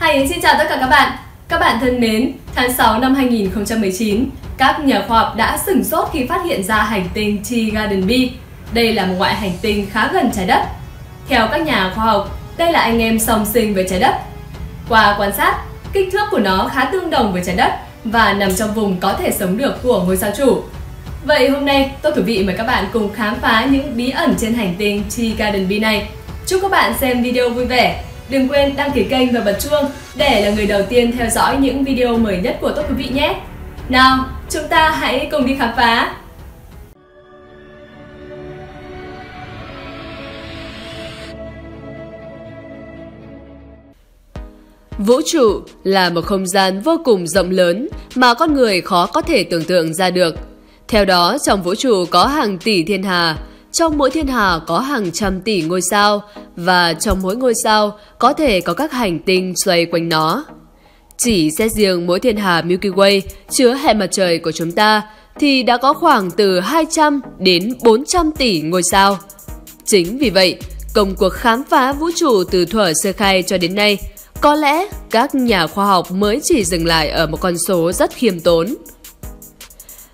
Hi, xin chào tất cả các bạn. Các bạn thân mến, tháng 6 năm 2019, các nhà khoa học đã sửng sốt khi phát hiện ra hành tinh T Garden B. Đây là một ngoại hành tinh khá gần trái đất. Theo các nhà khoa học, đây là anh em song sinh với trái đất. Qua quan sát, kích thước của nó khá tương đồng với trái đất và nằm trong vùng có thể sống được của ngôi sao chủ. Vậy hôm nay, tôi thú vị mời các bạn cùng khám phá những bí ẩn trên hành tinh T Garden B này. Chúc các bạn xem video vui vẻ Đừng quên đăng ký kênh và bật chuông để là người đầu tiên theo dõi những video mới nhất của tốt quý vị nhé. Nào, chúng ta hãy cùng đi khám phá! Vũ trụ là một không gian vô cùng rộng lớn mà con người khó có thể tưởng tượng ra được. Theo đó, trong vũ trụ có hàng tỷ thiên hà, trong mỗi thiên hà có hàng trăm tỷ ngôi sao và trong mỗi ngôi sao có thể có các hành tinh xoay quanh nó. Chỉ xét riêng mỗi thiên hà Milky Way chứa hệ mặt trời của chúng ta thì đã có khoảng từ 200 đến 400 tỷ ngôi sao. Chính vì vậy, công cuộc khám phá vũ trụ từ thuở sơ khai cho đến nay, có lẽ các nhà khoa học mới chỉ dừng lại ở một con số rất khiêm tốn.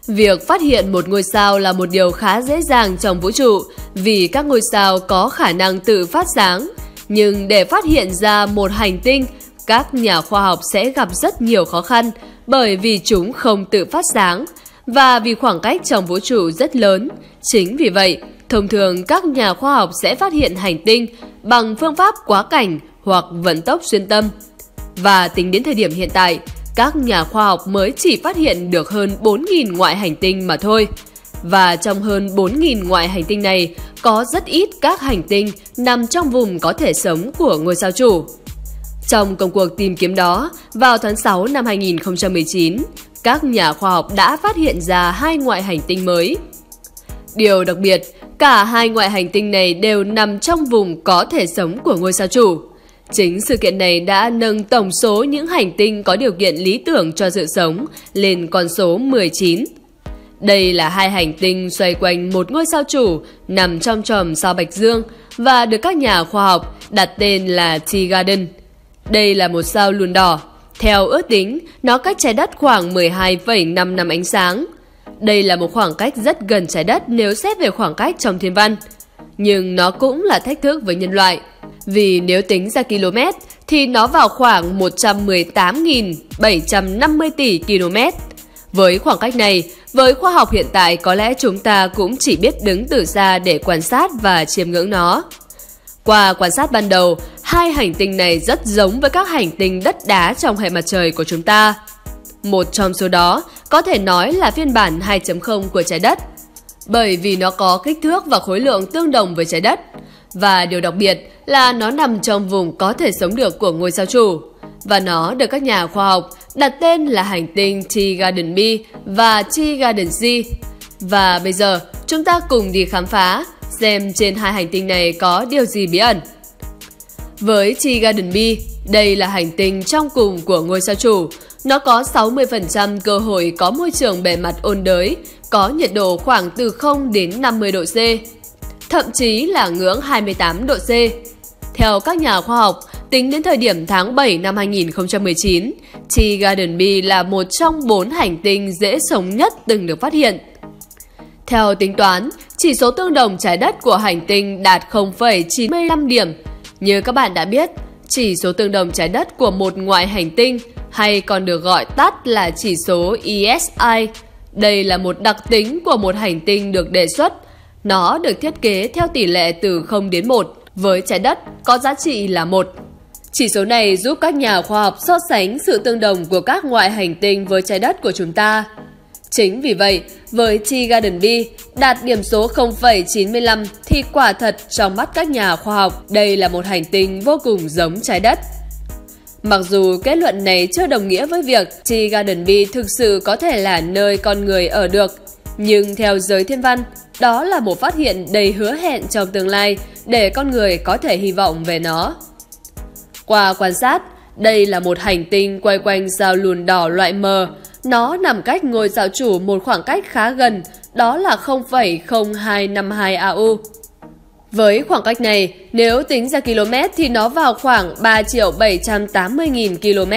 Việc phát hiện một ngôi sao là một điều khá dễ dàng trong vũ trụ vì các ngôi sao có khả năng tự phát sáng. Nhưng để phát hiện ra một hành tinh, các nhà khoa học sẽ gặp rất nhiều khó khăn bởi vì chúng không tự phát sáng và vì khoảng cách trong vũ trụ rất lớn. Chính vì vậy, thông thường các nhà khoa học sẽ phát hiện hành tinh bằng phương pháp quá cảnh hoặc vận tốc xuyên tâm. Và tính đến thời điểm hiện tại, các nhà khoa học mới chỉ phát hiện được hơn 4.000 ngoại hành tinh mà thôi. Và trong hơn 4.000 ngoại hành tinh này, có rất ít các hành tinh nằm trong vùng có thể sống của ngôi sao chủ. Trong công cuộc tìm kiếm đó, vào tháng 6 năm 2019, các nhà khoa học đã phát hiện ra hai ngoại hành tinh mới. Điều đặc biệt, cả hai ngoại hành tinh này đều nằm trong vùng có thể sống của ngôi sao chủ. Chính sự kiện này đã nâng tổng số những hành tinh có điều kiện lý tưởng cho sự sống lên con số 19. Đây là hai hành tinh xoay quanh một ngôi sao chủ nằm trong tròm sao Bạch Dương và được các nhà khoa học đặt tên là Tea Garden. Đây là một sao lùn đỏ. Theo ước tính, nó cách trái đất khoảng 12,5 năm ánh sáng. Đây là một khoảng cách rất gần trái đất nếu xét về khoảng cách trong thiên văn. Nhưng nó cũng là thách thức với nhân loại – vì nếu tính ra km thì nó vào khoảng 118.750 tỷ km. Với khoảng cách này, với khoa học hiện tại có lẽ chúng ta cũng chỉ biết đứng từ xa để quan sát và chiêm ngưỡng nó. Qua quan sát ban đầu, hai hành tinh này rất giống với các hành tinh đất đá trong hệ mặt trời của chúng ta. Một trong số đó có thể nói là phiên bản 2.0 của trái đất, bởi vì nó có kích thước và khối lượng tương đồng với trái đất. Và điều đặc biệt là nó nằm trong vùng có thể sống được của ngôi sao chủ. Và nó được các nhà khoa học đặt tên là hành tinh T Garden B và T Garden C. Và bây giờ chúng ta cùng đi khám phá xem trên hai hành tinh này có điều gì bí ẩn. Với T Garden B, đây là hành tinh trong cùng của ngôi sao chủ. Nó có 60% cơ hội có môi trường bề mặt ôn đới, có nhiệt độ khoảng từ 0 đến 50 độ C thậm chí là ngưỡng 28 độ C. Theo các nhà khoa học, tính đến thời điểm tháng 7 năm 2019, Chi Garden B là một trong bốn hành tinh dễ sống nhất từng được phát hiện. Theo tính toán, chỉ số tương đồng trái đất của hành tinh đạt 0,95 điểm. Như các bạn đã biết, chỉ số tương đồng trái đất của một ngoại hành tinh hay còn được gọi tắt là chỉ số ESI. Đây là một đặc tính của một hành tinh được đề xuất nó được thiết kế theo tỷ lệ từ 0 đến 1, với trái đất có giá trị là 1. Chỉ số này giúp các nhà khoa học so sánh sự tương đồng của các ngoại hành tinh với trái đất của chúng ta. Chính vì vậy, với T Garden B đạt điểm số 0,95 thì quả thật trong mắt các nhà khoa học đây là một hành tinh vô cùng giống trái đất. Mặc dù kết luận này chưa đồng nghĩa với việc T Garden B thực sự có thể là nơi con người ở được, nhưng theo giới thiên văn, đó là một phát hiện đầy hứa hẹn trong tương lai để con người có thể hy vọng về nó. Qua quan sát, đây là một hành tinh quay quanh sao lùn đỏ loại mờ. Nó nằm cách ngôi sao chủ một khoảng cách khá gần, đó là 0,0252 AU. Với khoảng cách này, nếu tính ra km thì nó vào khoảng 3 triệu 780 nghìn km.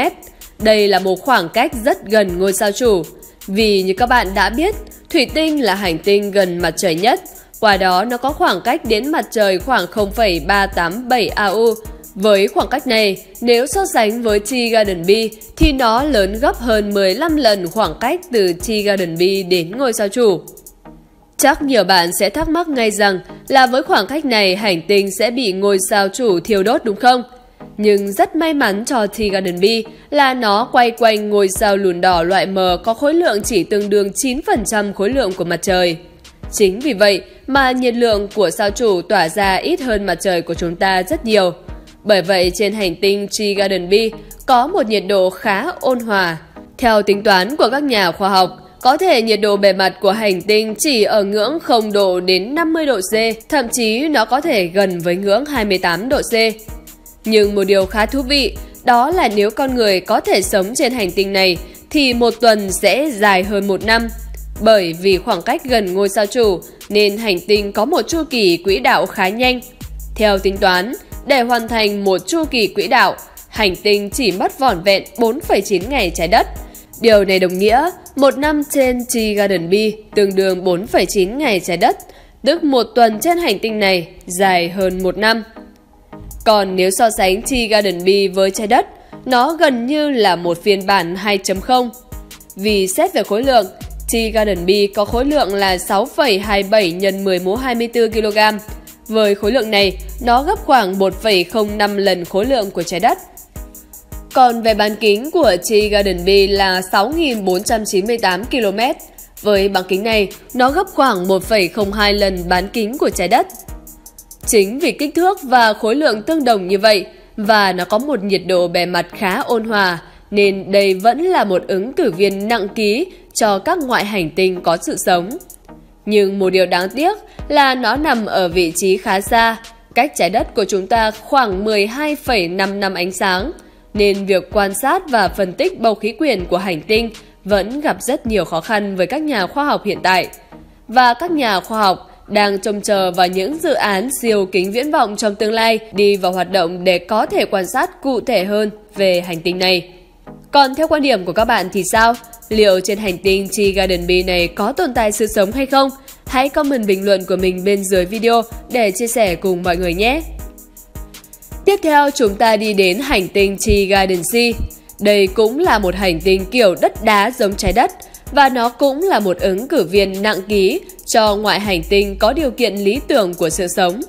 Đây là một khoảng cách rất gần ngôi sao chủ. Vì như các bạn đã biết, thủy tinh là hành tinh gần mặt trời nhất. Qua đó nó có khoảng cách đến mặt trời khoảng 0,387 AU. Với khoảng cách này, nếu so sánh với Tea Garden B thì nó lớn gấp hơn 15 lần khoảng cách từ Tea Garden B đến ngôi sao chủ. Chắc nhiều bạn sẽ thắc mắc ngay rằng là với khoảng cách này hành tinh sẽ bị ngôi sao chủ thiêu đốt đúng không? Nhưng rất may mắn cho Tea Garden B là nó quay quanh ngôi sao lùn đỏ loại M có khối lượng chỉ tương đương 9% khối lượng của mặt trời. Chính vì vậy mà nhiệt lượng của sao chủ tỏa ra ít hơn mặt trời của chúng ta rất nhiều. Bởi vậy trên hành tinh Tea Garden B có một nhiệt độ khá ôn hòa. Theo tính toán của các nhà khoa học, có thể nhiệt độ bề mặt của hành tinh chỉ ở ngưỡng 0 độ đến 50 độ C, thậm chí nó có thể gần với ngưỡng 28 độ C. Nhưng một điều khá thú vị đó là nếu con người có thể sống trên hành tinh này thì một tuần sẽ dài hơn một năm. Bởi vì khoảng cách gần ngôi sao chủ nên hành tinh có một chu kỳ quỹ đạo khá nhanh. Theo tính toán, để hoàn thành một chu kỳ quỹ đạo, hành tinh chỉ mất vỏn vẹn 4,9 ngày trái đất. Điều này đồng nghĩa một năm trên T Garden B tương đương 4,9 ngày trái đất, tức một tuần trên hành tinh này dài hơn một năm. Còn nếu so sánh Tea Garden B với trái đất, nó gần như là một phiên bản 2.0. Vì xét về khối lượng, Tea Garden B có khối lượng là 6,27 x 10 mũ 24 kg. Với khối lượng này, nó gấp khoảng 1,05 lần khối lượng của trái đất. Còn về bán kính của Tea Garden B là 6.498 km. Với bán kính này, nó gấp khoảng 1,02 lần bán kính của trái đất. Chính vì kích thước và khối lượng tương đồng như vậy và nó có một nhiệt độ bề mặt khá ôn hòa nên đây vẫn là một ứng cử viên nặng ký cho các ngoại hành tinh có sự sống. Nhưng một điều đáng tiếc là nó nằm ở vị trí khá xa, cách trái đất của chúng ta khoảng 12,5 năm ánh sáng, nên việc quan sát và phân tích bầu khí quyển của hành tinh vẫn gặp rất nhiều khó khăn với các nhà khoa học hiện tại. Và các nhà khoa học đang trông chờ vào những dự án siêu kính viễn vọng trong tương lai đi vào hoạt động để có thể quan sát cụ thể hơn về hành tinh này. Còn theo quan điểm của các bạn thì sao? Liệu trên hành tinh Chi Garden B này có tồn tại sự sống hay không? Hãy comment bình luận của mình bên dưới video để chia sẻ cùng mọi người nhé! Tiếp theo, chúng ta đi đến hành tinh Chi Garden C. Đây cũng là một hành tinh kiểu đất đá giống trái đất và nó cũng là một ứng cử viên nặng ký cho ngoại hành tinh có điều kiện lý tưởng của sự sống.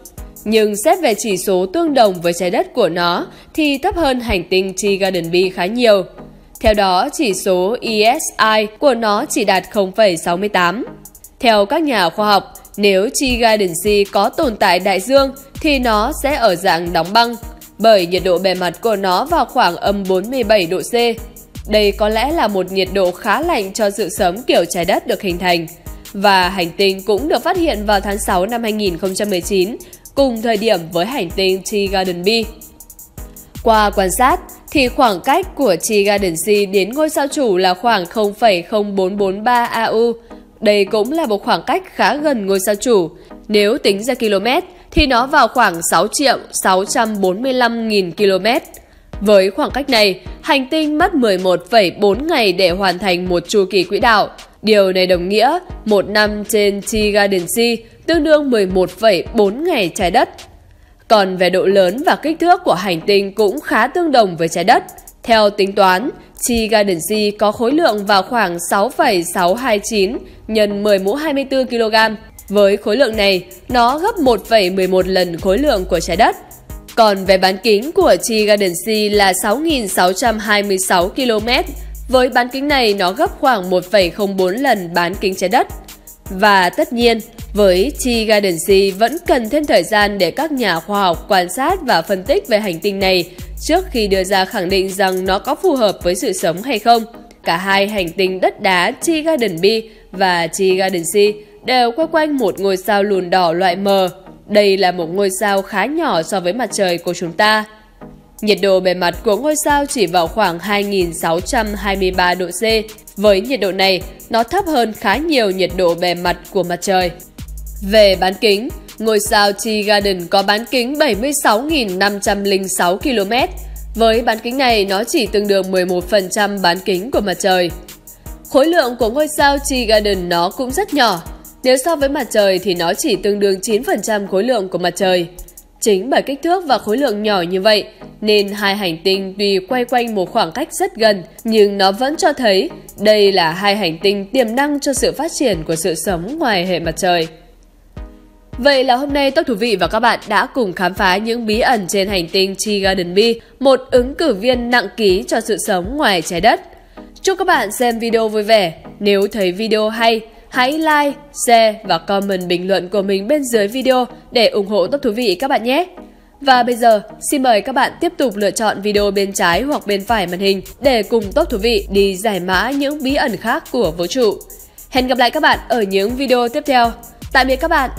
Nhưng xét về chỉ số tương đồng với trái đất của nó thì thấp hơn hành tinh T Garden B khá nhiều. Theo đó, chỉ số ESI của nó chỉ đạt 0,68. Theo các nhà khoa học, nếu T Garden C có tồn tại đại dương thì nó sẽ ở dạng đóng băng, bởi nhiệt độ bề mặt của nó vào khoảng âm 47 độ C. Đây có lẽ là một nhiệt độ khá lạnh cho sự sống kiểu trái đất được hình thành. Và hành tinh cũng được phát hiện vào tháng 6 năm 2019, cùng thời điểm với hành tinh T Garden B. Qua quan sát, thì khoảng cách của T Garden C đến ngôi sao chủ là khoảng 0,0443 AU. Đây cũng là một khoảng cách khá gần ngôi sao chủ. Nếu tính ra km, thì nó vào khoảng 6 triệu 645 nghìn km. Với khoảng cách này, hành tinh mất 11,4 ngày để hoàn thành một chu kỳ quỹ đạo. Điều này đồng nghĩa một năm trên Chi Garden Sea tương đương 11,4 ngày trái đất. Còn về độ lớn và kích thước của hành tinh cũng khá tương đồng với trái đất. Theo tính toán, Chi Garden Sea có khối lượng vào khoảng 6,629 x 10 mũ 24 kg. Với khối lượng này, nó gấp 1,11 lần khối lượng của trái đất. Còn về bán kính của Chi Garden Sea là 6.626 km. Với bán kính này, nó gấp khoảng 1,04 lần bán kính trái đất. Và tất nhiên, với Chi Garden vẫn cần thêm thời gian để các nhà khoa học quan sát và phân tích về hành tinh này trước khi đưa ra khẳng định rằng nó có phù hợp với sự sống hay không. Cả hai hành tinh đất đá Chi Garden B và Chi Garden C đều quay quanh một ngôi sao lùn đỏ loại M. Đây là một ngôi sao khá nhỏ so với mặt trời của chúng ta. Nhiệt độ bề mặt của ngôi sao chỉ vào khoảng 2623 độ C. Với nhiệt độ này, nó thấp hơn khá nhiều nhiệt độ bề mặt của mặt trời. Về bán kính, ngôi sao Tea Garden có bán kính 76.506 km. Với bán kính này, nó chỉ tương đương 11% bán kính của mặt trời. Khối lượng của ngôi sao Tea Garden nó cũng rất nhỏ. Nếu so với mặt trời thì nó chỉ tương đương 9% khối lượng của mặt trời. Chính bởi kích thước và khối lượng nhỏ như vậy, nên hai hành tinh tuy quay quanh một khoảng cách rất gần, nhưng nó vẫn cho thấy đây là hai hành tinh tiềm năng cho sự phát triển của sự sống ngoài hệ mặt trời. Vậy là hôm nay Tốt Thú Vị và các bạn đã cùng khám phá những bí ẩn trên hành tinh Chi Garden B, một ứng cử viên nặng ký cho sự sống ngoài trái đất. Chúc các bạn xem video vui vẻ. Nếu thấy video hay, hãy like, share và comment bình luận của mình bên dưới video để ủng hộ top Thú Vị các bạn nhé. Và bây giờ, xin mời các bạn tiếp tục lựa chọn video bên trái hoặc bên phải màn hình để cùng top Thú Vị đi giải mã những bí ẩn khác của vũ trụ. Hẹn gặp lại các bạn ở những video tiếp theo. Tạm biệt các bạn!